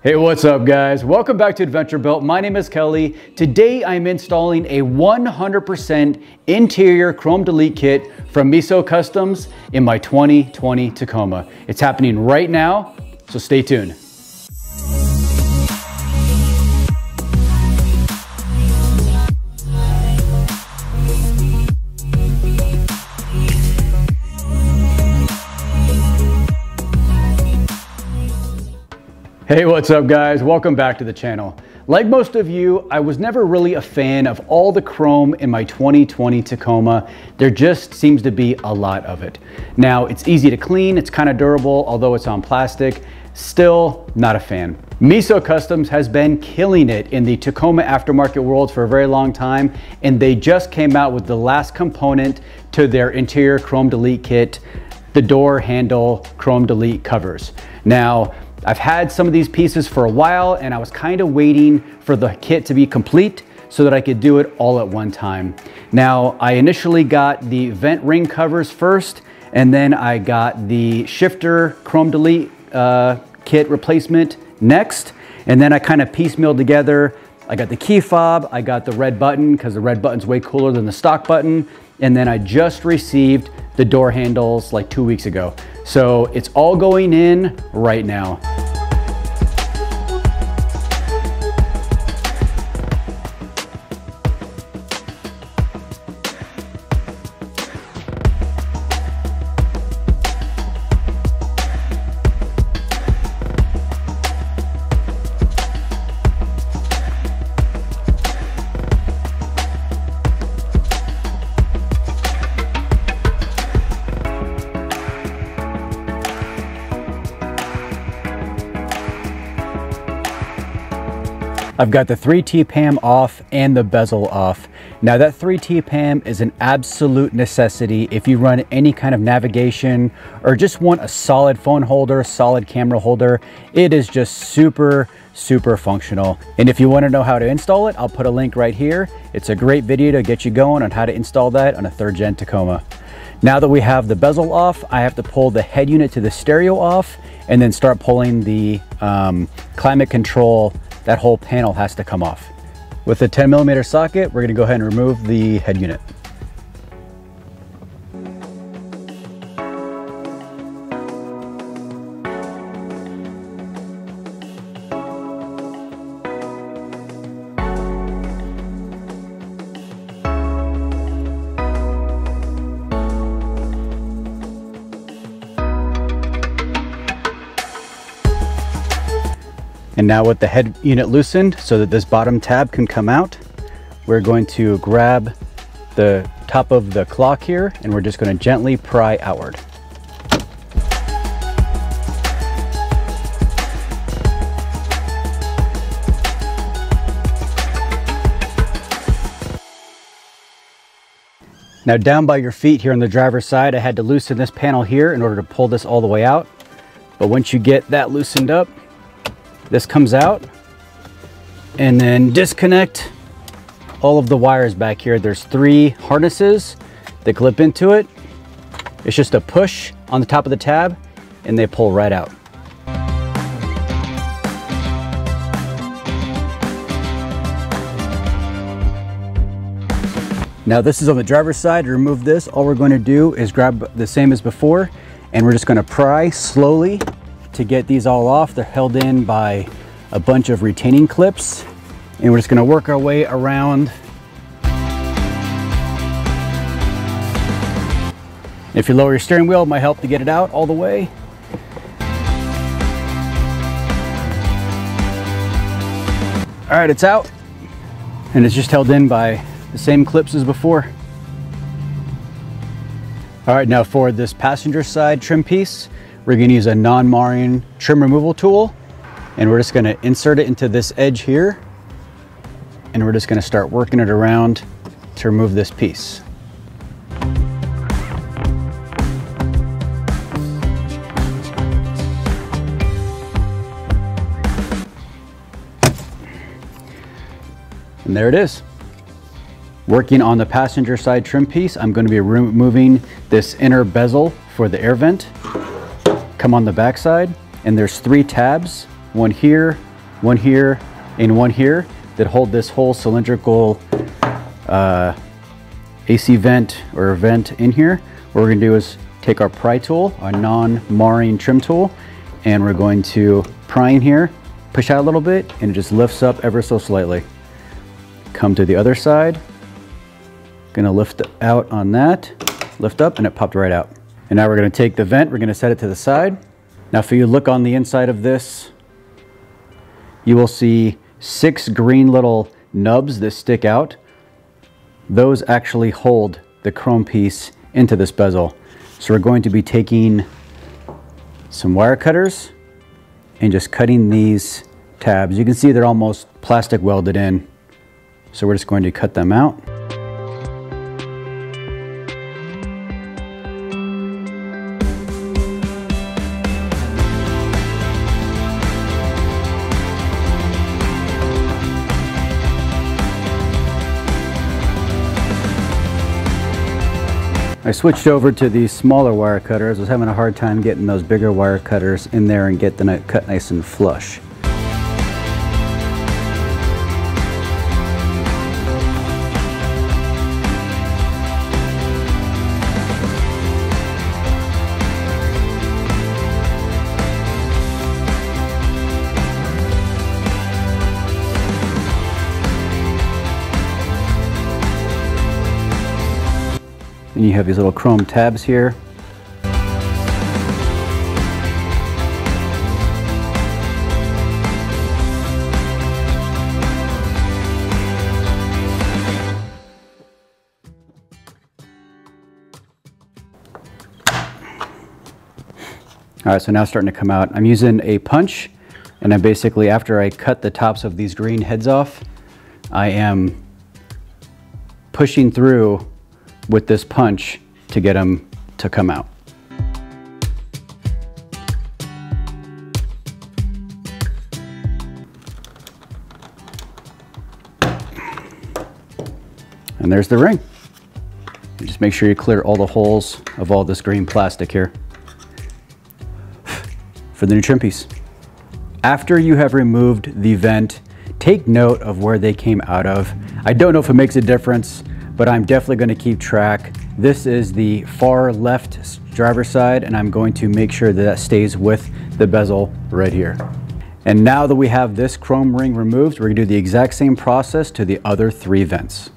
Hey, what's up guys? Welcome back to Adventure Built. My name is Kelly. Today I'm installing a 100% interior chrome delete kit from Meso Customs in my 2020 Tacoma. It's happening right now, so stay tuned. Hey, what's up guys? Welcome back to the channel. Like most of you, I was never really a fan of all the chrome in my 2020 Tacoma. There just seems to be a lot of it. Now, it's easy to clean, it's kind of durable, although it's on plastic. Still not a fan. Meso Customs has been killing it in the Tacoma aftermarket world for a very long time, and they just came out with the last component to their interior chrome delete kit, the door handle chrome delete covers. Now, I've had some of these pieces for a while and I was kind of waiting for the kit to be complete so that I could do it all at one time. Now, I initially got the vent ring covers first, and then I got the shifter chrome delete uh, kit replacement next, and then I kind of piecemealed together. I got the key fob, I got the red button because the red button's way cooler than the stock button, and then I just received the door handles like two weeks ago. So it's all going in right now. I've got the 3T PAM off and the bezel off. Now that 3T PAM is an absolute necessity if you run any kind of navigation or just want a solid phone holder, solid camera holder. It is just super, super functional. And if you wanna know how to install it, I'll put a link right here. It's a great video to get you going on how to install that on a third gen Tacoma. Now that we have the bezel off, I have to pull the head unit to the stereo off and then start pulling the um, climate control that whole panel has to come off. With the 10 millimeter socket, we're gonna go ahead and remove the head unit. Now with the head unit loosened so that this bottom tab can come out, we're going to grab the top of the clock here and we're just going to gently pry outward. Now down by your feet here on the driver's side, I had to loosen this panel here in order to pull this all the way out. But once you get that loosened up, this comes out and then disconnect all of the wires back here. There's three harnesses that clip into it. It's just a push on the top of the tab and they pull right out. Now this is on the driver's side. To remove this, all we're going to do is grab the same as before and we're just going to pry slowly to get these all off. They're held in by a bunch of retaining clips and we're just gonna work our way around. If you lower your steering wheel, it might help to get it out all the way. All right, it's out and it's just held in by the same clips as before. All right, now for this passenger side trim piece, we're gonna use a non-marring trim removal tool and we're just gonna insert it into this edge here and we're just gonna start working it around to remove this piece. And there it is. Working on the passenger side trim piece, I'm going to be removing this inner bezel for the air vent come on the backside and there's three tabs, one here, one here and one here that hold this whole cylindrical uh, AC vent or vent in here. What we're gonna do is take our pry tool, our non-marring trim tool, and we're going to pry in here, push out a little bit, and it just lifts up ever so slightly. Come to the other side, gonna lift out on that, lift up, and it popped right out. And now we're gonna take the vent, we're gonna set it to the side. Now if you look on the inside of this, you will see six green little nubs that stick out. Those actually hold the chrome piece into this bezel. So we're going to be taking some wire cutters and just cutting these tabs. You can see they're almost plastic welded in. So we're just going to cut them out. I switched over to these smaller wire cutters. I was having a hard time getting those bigger wire cutters in there and get the cut nice and flush. You have these little chrome tabs here. All right, so now starting to come out. I'm using a punch and I'm basically, after I cut the tops of these green heads off, I am pushing through with this punch to get them to come out. And there's the ring. just make sure you clear all the holes of all this green plastic here for the new trim piece. After you have removed the vent, take note of where they came out of. I don't know if it makes a difference but I'm definitely gonna keep track. This is the far left driver's side and I'm going to make sure that that stays with the bezel right here. And now that we have this chrome ring removed, we're gonna do the exact same process to the other three vents.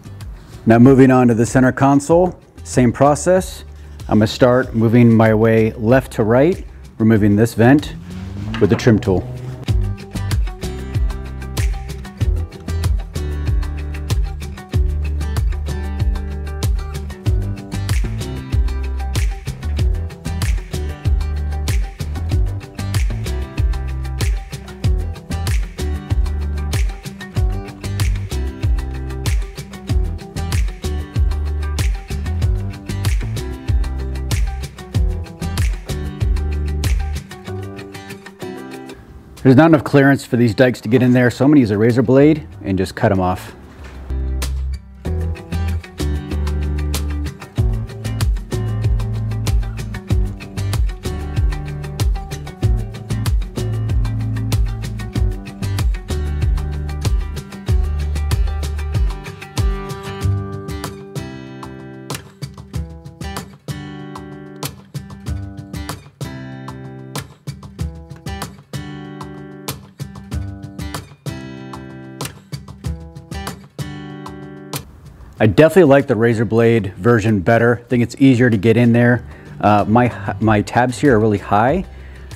Now moving on to the center console, same process. I'm gonna start moving my way left to right, removing this vent with the trim tool. There's not enough clearance for these dikes to get in there, so I'm gonna use a razor blade and just cut them off. I definitely like the razor blade version better. I think it's easier to get in there. Uh, my, my tabs here are really high.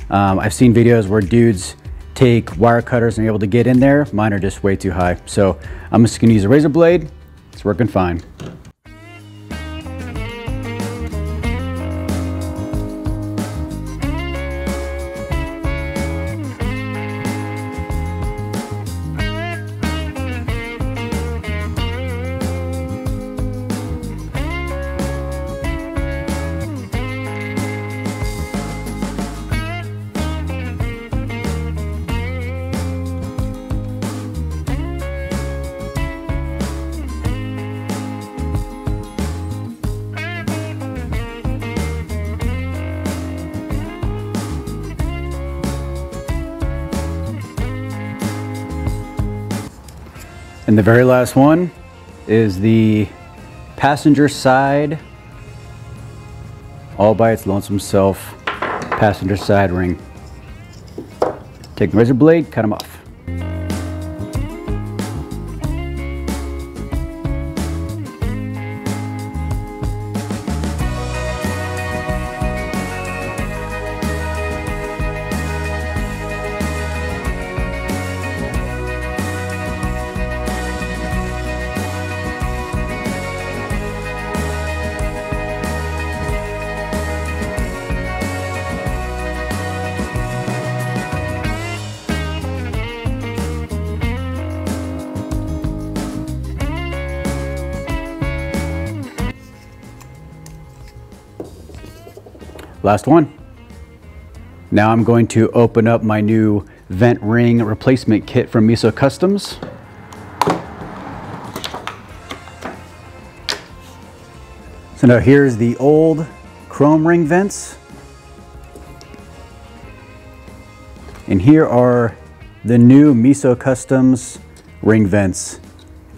Um, I've seen videos where dudes take wire cutters and are able to get in there. Mine are just way too high. So I'm just gonna use a razor blade. It's working fine. And the very last one is the passenger side, all by its lonesome self, passenger side ring. Take the razor blade, cut them off. Last one. Now I'm going to open up my new vent ring replacement kit from Meso Customs. So now here's the old chrome ring vents. And here are the new Meso Customs ring vents.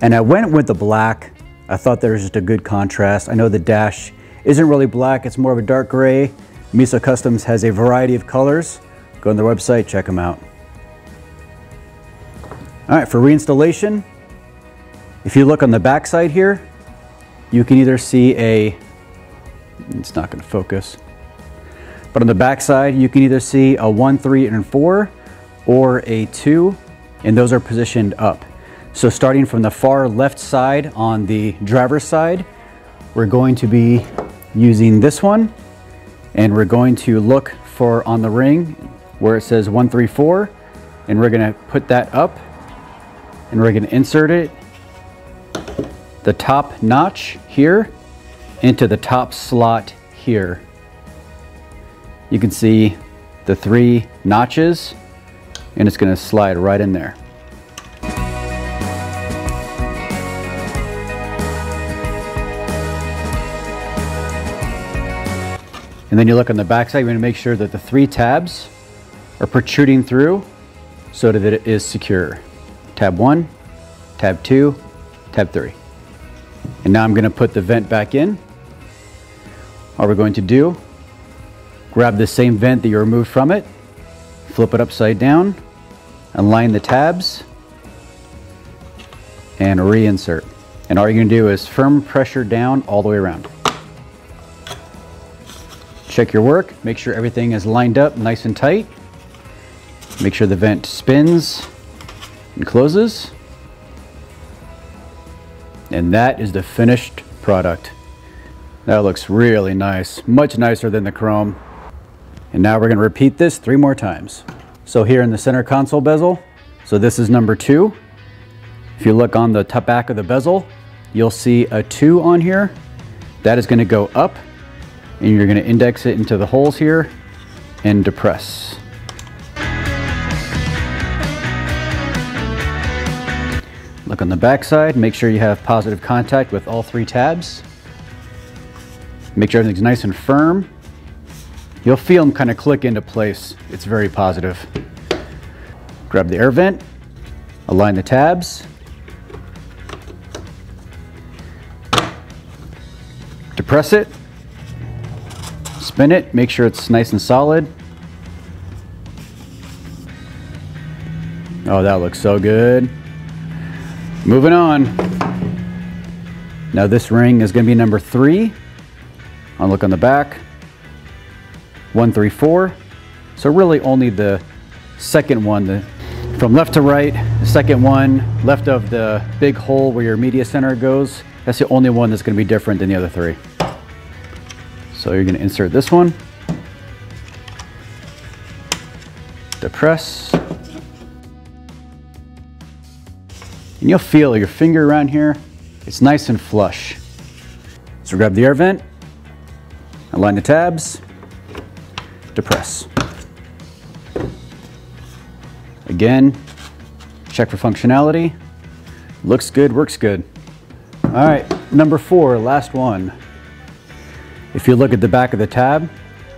And I went with the black. I thought there was just a good contrast. I know the dash isn't really black, it's more of a dark gray. Meso Customs has a variety of colors. Go on their website, check them out. All right, for reinstallation, if you look on the back side here, you can either see a, it's not gonna focus, but on the back side, you can either see a one, three, and four, or a two, and those are positioned up. So starting from the far left side on the driver's side, we're going to be using this one, and we're going to look for on the ring where it says 134 and we're going to put that up and we're going to insert it the top notch here into the top slot here. You can see the three notches and it's going to slide right in there. And then you look on the back side, you're gonna make sure that the three tabs are protruding through so that it is secure. Tab one, tab two, tab three. And now I'm gonna put the vent back in. All we're going to do, grab the same vent that you removed from it, flip it upside down, align the tabs, and reinsert. And all you're gonna do is firm pressure down all the way around. Check your work, make sure everything is lined up nice and tight. Make sure the vent spins and closes. And that is the finished product. That looks really nice, much nicer than the chrome. And now we're gonna repeat this three more times. So here in the center console bezel, so this is number two. If you look on the top back of the bezel, you'll see a two on here. That is gonna go up and you're going to index it into the holes here and depress. Look on the back side, make sure you have positive contact with all three tabs. Make sure everything's nice and firm. You'll feel them kind of click into place. It's very positive. Grab the air vent, align the tabs, depress it, Spin it, make sure it's nice and solid. Oh, that looks so good. Moving on. Now this ring is gonna be number three. I'll look on the back. One, three, four. So really only the second one, the, from left to right, the second one, left of the big hole where your media center goes, that's the only one that's gonna be different than the other three. So you're gonna insert this one, depress, and you'll feel your finger around here, it's nice and flush. So grab the air vent, align the tabs, depress. Again, check for functionality. Looks good, works good. All right, number four, last one. If you look at the back of the tab,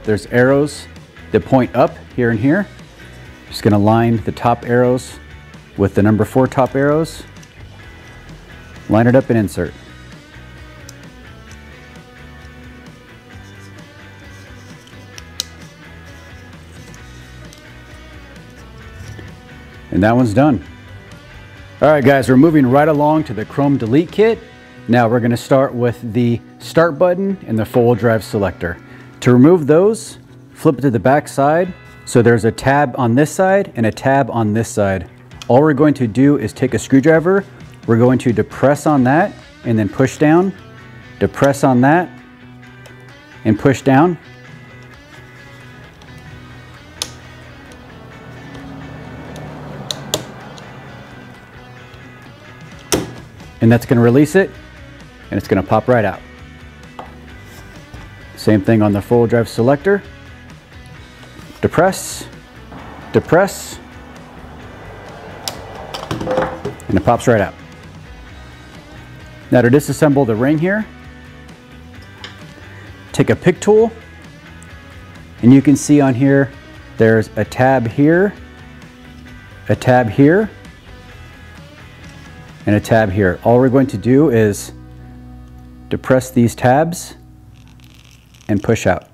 there's arrows that point up here and here. Just gonna line the top arrows with the number four top arrows. line it up and insert. And that one's done. All right guys, we're moving right along to the Chrome Delete Kit. Now we're gonna start with the start button and the four-wheel drive selector. To remove those, flip it to the back side. So there's a tab on this side and a tab on this side. All we're going to do is take a screwdriver, we're going to depress on that and then push down, depress on that and push down. And that's gonna release it and it's gonna pop right out. Same thing on the full drive selector. Depress, depress, and it pops right out. Now to disassemble the ring here, take a pick tool, and you can see on here, there's a tab here, a tab here, and a tab here. All we're going to do is depress these tabs and push out.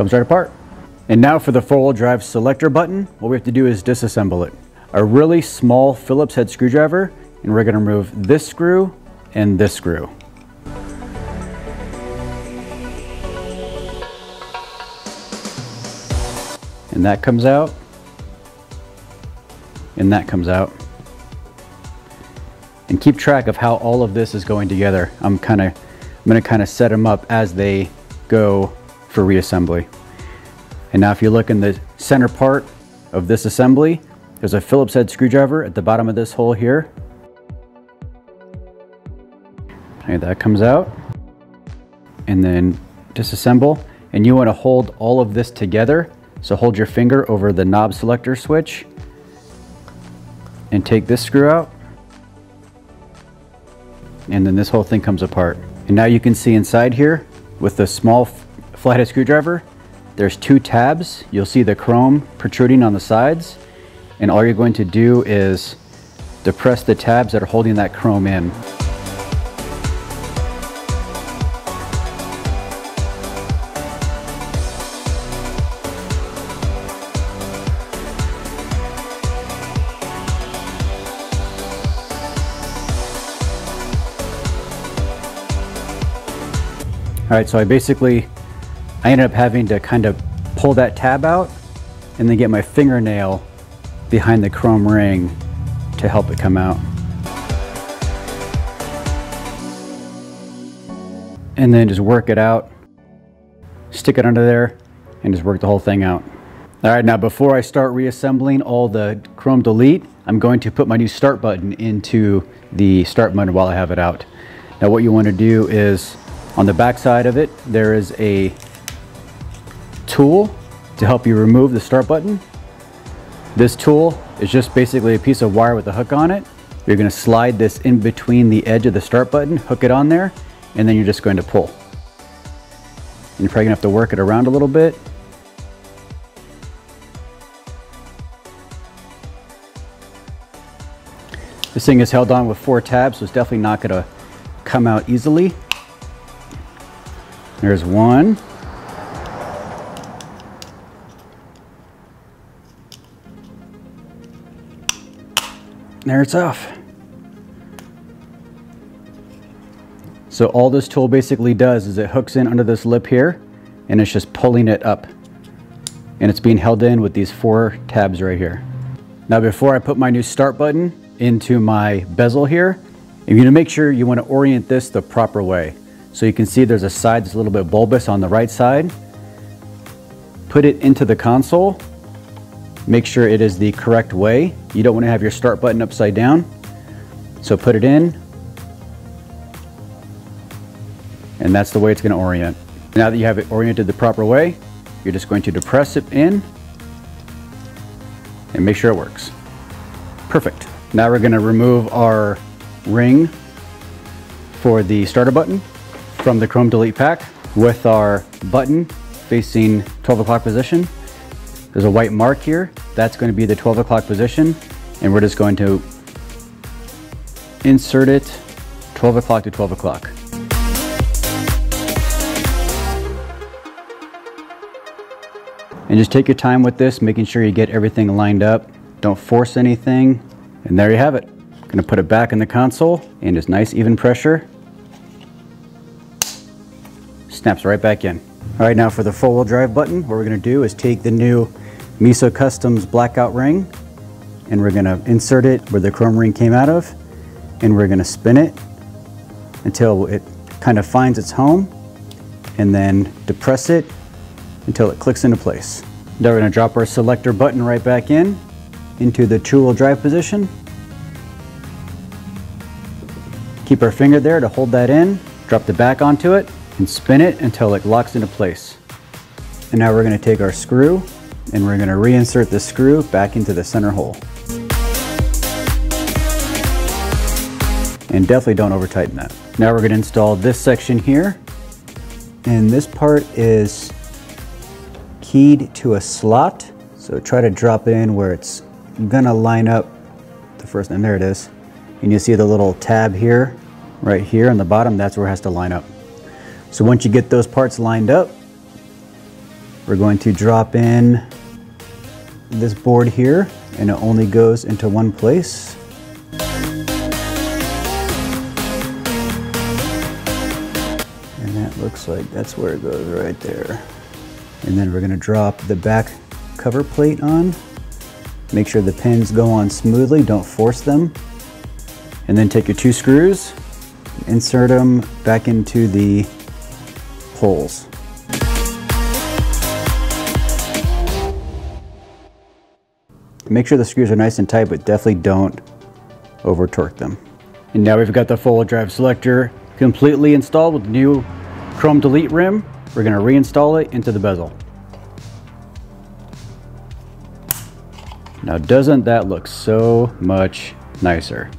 Comes right apart. And now for the four-wheel drive selector button, what we have to do is disassemble it. A really small Phillips head screwdriver, and we're gonna remove this screw and this screw. And that comes out, and that comes out. And keep track of how all of this is going together. I'm kind of, I'm gonna kind of set them up as they go for reassembly. And now if you look in the center part of this assembly, there's a Phillips head screwdriver at the bottom of this hole here. Okay, that comes out. And then disassemble. And you want to hold all of this together. So hold your finger over the knob selector switch and take this screw out. And then this whole thing comes apart. And now you can see inside here with the small flathead screwdriver, there's two tabs. You'll see the chrome protruding on the sides. And all you're going to do is depress the tabs that are holding that chrome in. All right, so I basically I ended up having to kind of pull that tab out and then get my fingernail behind the chrome ring to help it come out. And then just work it out, stick it under there, and just work the whole thing out. All right, now before I start reassembling all the Chrome Delete, I'm going to put my new start button into the start button while I have it out. Now what you want to do is on the back side of it, there is a tool to help you remove the start button. This tool is just basically a piece of wire with a hook on it. You're gonna slide this in between the edge of the start button, hook it on there, and then you're just going to pull. And you're probably gonna have to work it around a little bit. This thing is held on with four tabs, so it's definitely not gonna come out easily. There's one. There it's off. So all this tool basically does is it hooks in under this lip here and it's just pulling it up. And it's being held in with these four tabs right here. Now before I put my new start button into my bezel here, you need to make sure you want to orient this the proper way. So you can see there's a side that's a little bit bulbous on the right side. Put it into the console Make sure it is the correct way. You don't want to have your start button upside down. So put it in And that's the way it's gonna orient. Now that you have it oriented the proper way, you're just going to depress it in and make sure it works. Perfect. Now we're gonna remove our ring for the starter button from the Chrome Delete pack with our button facing 12 o'clock position. There's a white mark here. That's going to be the 12 o'clock position. And we're just going to insert it 12 o'clock to 12 o'clock. And just take your time with this, making sure you get everything lined up. Don't force anything. And there you have it. Gonna put it back in the console and just nice even pressure. Snaps right back in. All right, now for the four wheel drive button, what we're gonna do is take the new Meso Customs blackout ring and we're gonna insert it where the chrome ring came out of and we're gonna spin it until it kind of finds its home and then depress it until it clicks into place. Now we're gonna drop our selector button right back in into the two wheel drive position. Keep our finger there to hold that in, drop the back onto it, and spin it until it locks into place. And now we're gonna take our screw and we're gonna reinsert the screw back into the center hole. And definitely don't over tighten that. Now we're gonna install this section here. And this part is keyed to a slot. So try to drop it in where it's gonna line up the first, and there it is. And you see the little tab here, right here on the bottom, that's where it has to line up. So once you get those parts lined up, we're going to drop in this board here and it only goes into one place. And that looks like that's where it goes right there. And then we're gonna drop the back cover plate on. Make sure the pins go on smoothly, don't force them. And then take your two screws, insert them back into the holes. Make sure the screws are nice and tight, but definitely don't over torque them. And now we've got the full drive selector completely installed with the new chrome delete rim. We're gonna reinstall it into the bezel. Now doesn't that look so much nicer?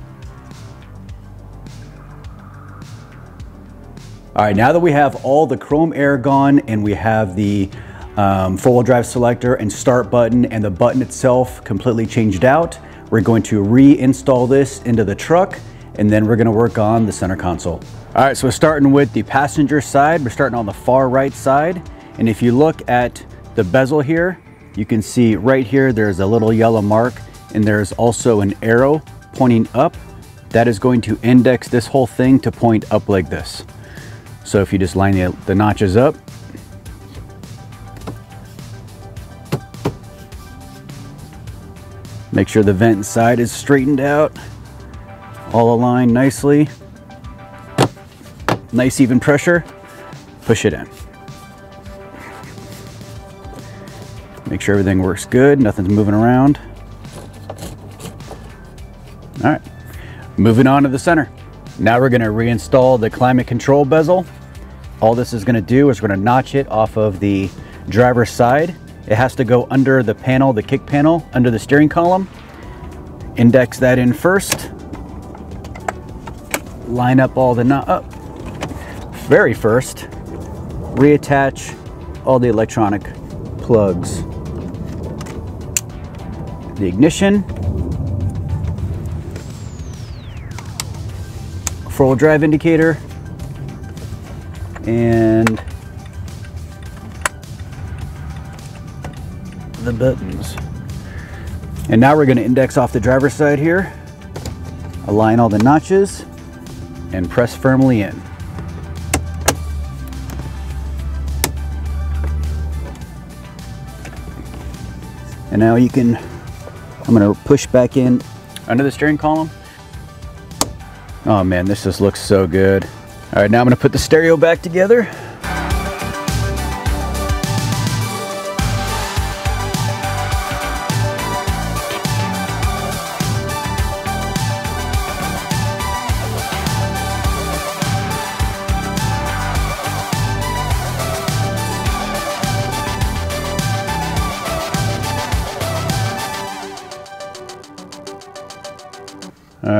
All right, now that we have all the chrome air gone and we have the um, four-wheel drive selector and start button and the button itself completely changed out, we're going to reinstall this into the truck and then we're gonna work on the center console. All right, so we're starting with the passenger side. We're starting on the far right side. And if you look at the bezel here, you can see right here, there's a little yellow mark and there's also an arrow pointing up. That is going to index this whole thing to point up like this. So if you just line the, the notches up, make sure the vent side is straightened out, all aligned nicely. Nice even pressure, push it in. Make sure everything works good, nothing's moving around. All right, moving on to the center. Now we're gonna reinstall the climate control bezel. All this is gonna do is we're gonna notch it off of the driver's side. It has to go under the panel, the kick panel, under the steering column. Index that in first. Line up all the knot up. Very first, reattach all the electronic plugs. The ignition, four-wheel drive indicator, and the buttons. And now we're going to index off the driver's side here, align all the notches, and press firmly in. And now you can, I'm going to push back in under the steering column Oh man, this just looks so good. All right, now I'm gonna put the stereo back together.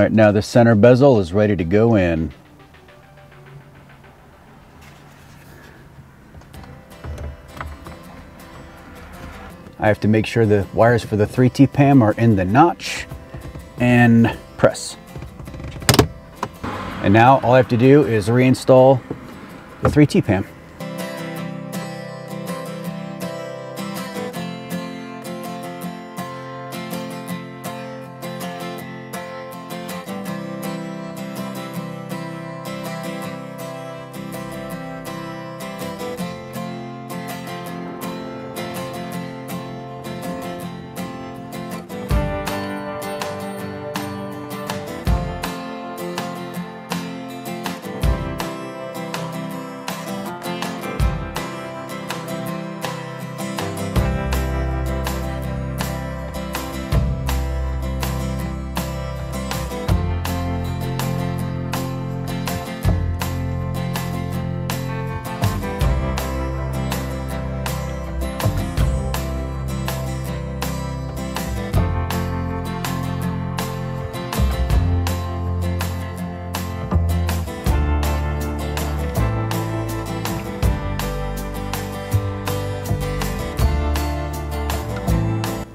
Right, now the center bezel is ready to go in. I have to make sure the wires for the 3T PAM are in the notch and press. And now all I have to do is reinstall the 3T PAM.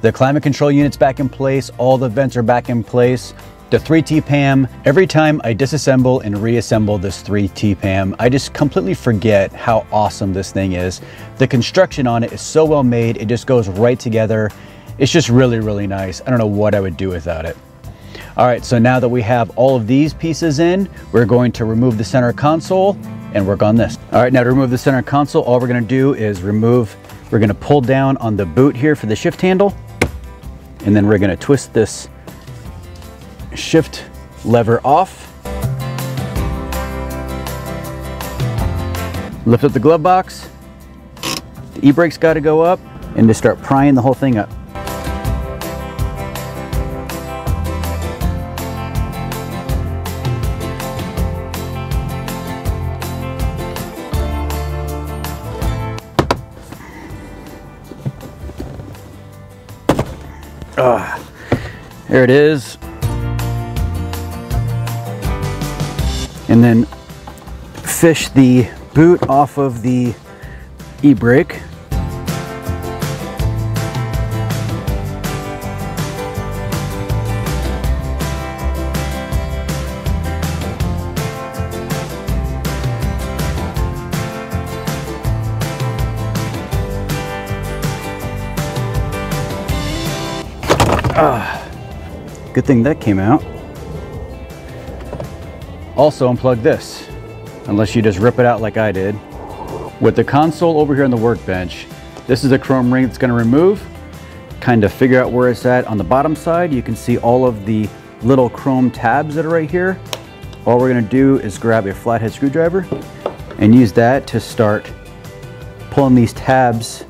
The climate control unit's back in place, all the vents are back in place. The 3T PAM, every time I disassemble and reassemble this 3T PAM, I just completely forget how awesome this thing is. The construction on it is so well made, it just goes right together. It's just really, really nice. I don't know what I would do without it. All right, so now that we have all of these pieces in, we're going to remove the center console and work on this. All right, now to remove the center console, all we're gonna do is remove, we're gonna pull down on the boot here for the shift handle and then we're gonna twist this shift lever off. Lift up the glove box. The e-brake's gotta go up and just start prying the whole thing up. There it is. And then fish the boot off of the e-brake. Good thing that came out. Also unplug this, unless you just rip it out like I did. With the console over here on the workbench, this is a chrome ring that's gonna remove. Kind of figure out where it's at. On the bottom side, you can see all of the little chrome tabs that are right here. All we're gonna do is grab a flathead screwdriver and use that to start pulling these tabs.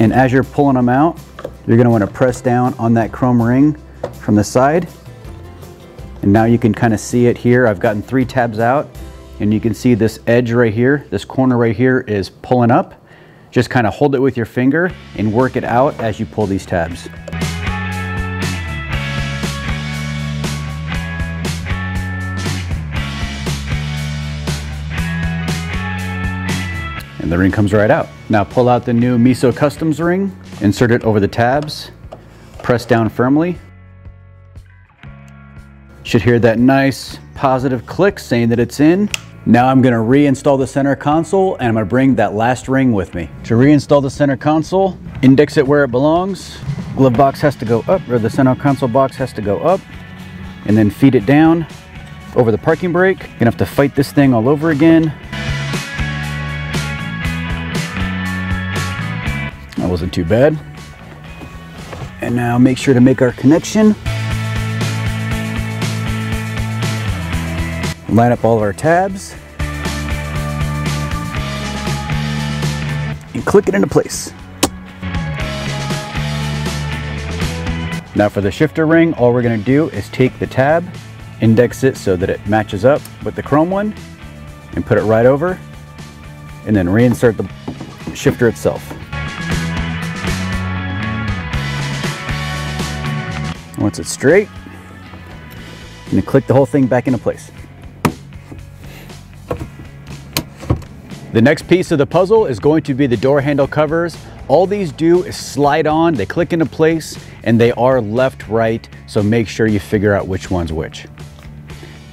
And as you're pulling them out, you're gonna wanna press down on that chrome ring from the side. And now you can kind of see it here. I've gotten three tabs out and you can see this edge right here, this corner right here is pulling up. Just kind of hold it with your finger and work it out as you pull these tabs. And the ring comes right out. Now pull out the new Meso Customs ring Insert it over the tabs, press down firmly. Should hear that nice positive click saying that it's in. Now I'm gonna reinstall the center console and I'm gonna bring that last ring with me. To reinstall the center console, index it where it belongs. Glove box has to go up, or the center console box has to go up, and then feed it down over the parking brake. Gonna have to fight this thing all over again. Wasn't too bad. And now make sure to make our connection. Line up all of our tabs. And click it into place. Now for the shifter ring, all we're gonna do is take the tab, index it so that it matches up with the chrome one, and put it right over, and then reinsert the shifter itself. Once it's straight, and click the whole thing back into place. The next piece of the puzzle is going to be the door handle covers. All these do is slide on, they click into place, and they are left, right, so make sure you figure out which one's which.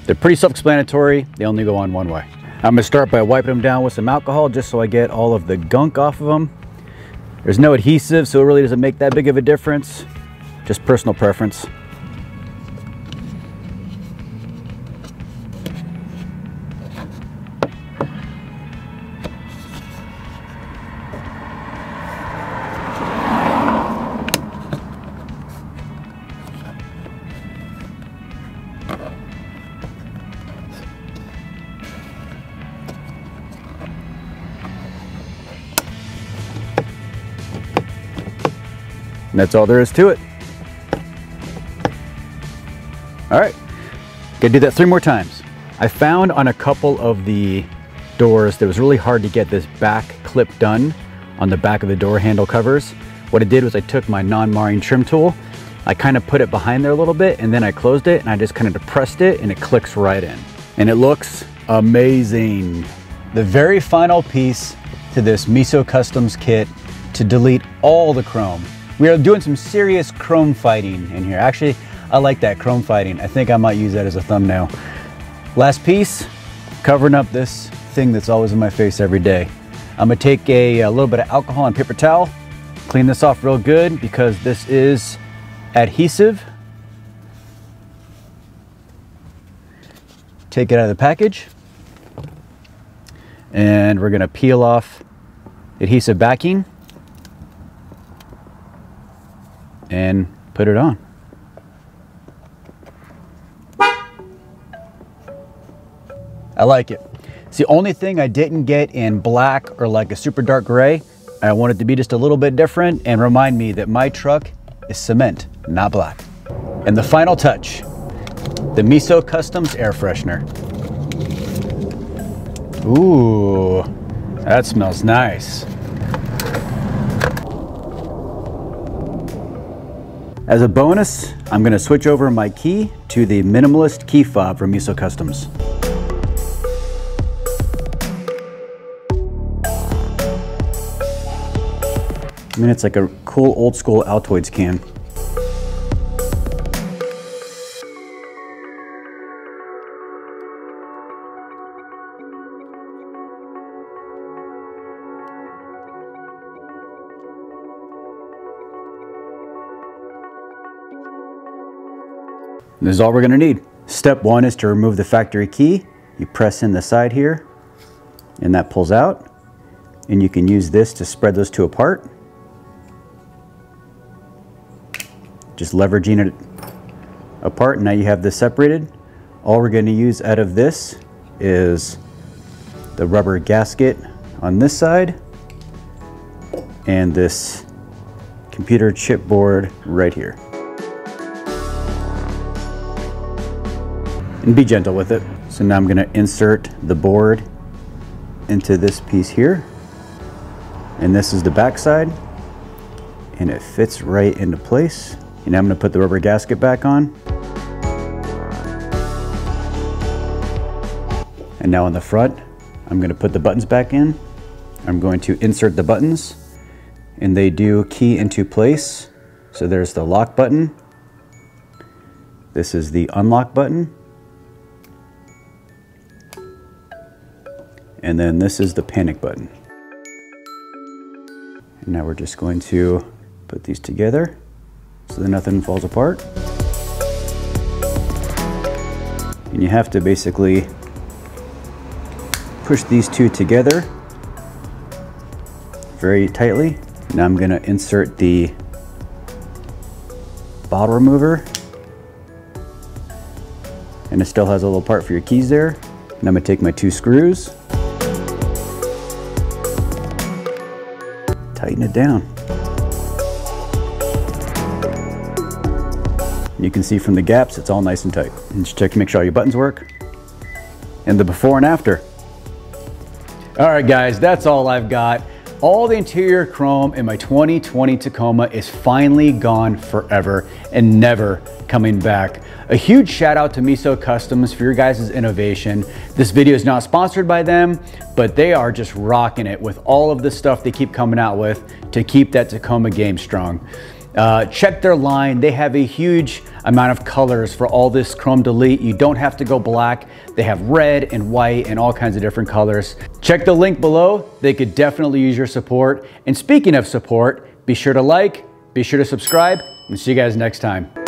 They're pretty self-explanatory, they only go on one way. I'm gonna start by wiping them down with some alcohol just so I get all of the gunk off of them. There's no adhesive, so it really doesn't make that big of a difference. Just personal preference. And that's all there is to it. Gonna do that three more times. I found on a couple of the doors that was really hard to get this back clip done on the back of the door handle covers. What I did was I took my non-marring trim tool, I kind of put it behind there a little bit and then I closed it and I just kind of depressed it and it clicks right in. And it looks amazing. The very final piece to this Meso Customs kit to delete all the chrome we are doing some serious chrome fighting in here. Actually, I like that chrome fighting. I think I might use that as a thumbnail. Last piece, covering up this thing that's always in my face every day. I'm gonna take a, a little bit of alcohol and paper towel, clean this off real good because this is adhesive. Take it out of the package. And we're gonna peel off adhesive backing. and put it on. I like it. It's the only thing I didn't get in black or like a super dark gray. I wanted it to be just a little bit different and remind me that my truck is cement, not black. And the final touch, the Meso Customs air freshener. Ooh, that smells nice. As a bonus, I'm gonna switch over my key to the minimalist key fob from Meso Customs. I mean, it's like a cool old school Altoids can. This is all we're gonna need. Step one is to remove the factory key. You press in the side here and that pulls out. And you can use this to spread those two apart. Just leveraging it apart. Now you have this separated. All we're gonna use out of this is the rubber gasket on this side and this computer chipboard right here. and be gentle with it. So now I'm gonna insert the board into this piece here. And this is the back side. And it fits right into place. And I'm gonna put the rubber gasket back on. And now on the front, I'm gonna put the buttons back in. I'm going to insert the buttons and they do key into place. So there's the lock button. This is the unlock button. And then this is the panic button. And now we're just going to put these together so that nothing falls apart. And you have to basically push these two together very tightly. Now I'm gonna insert the bottle remover and it still has a little part for your keys there. And I'm gonna take my two screws tighten it down. You can see from the gaps, it's all nice and tight. And just check to make sure all your buttons work. And the before and after. All right, guys, that's all I've got. all the interior chrome in my 2020 Tacoma is finally gone forever and never coming back. A huge shout out to Meso Customs for your guys' innovation. This video is not sponsored by them, but they are just rocking it with all of the stuff they keep coming out with to keep that Tacoma game strong. Uh, check their line. They have a huge amount of colors for all this Chrome Delete. You don't have to go black. They have red and white and all kinds of different colors. Check the link below. They could definitely use your support. And speaking of support, be sure to like, be sure to subscribe, and see you guys next time.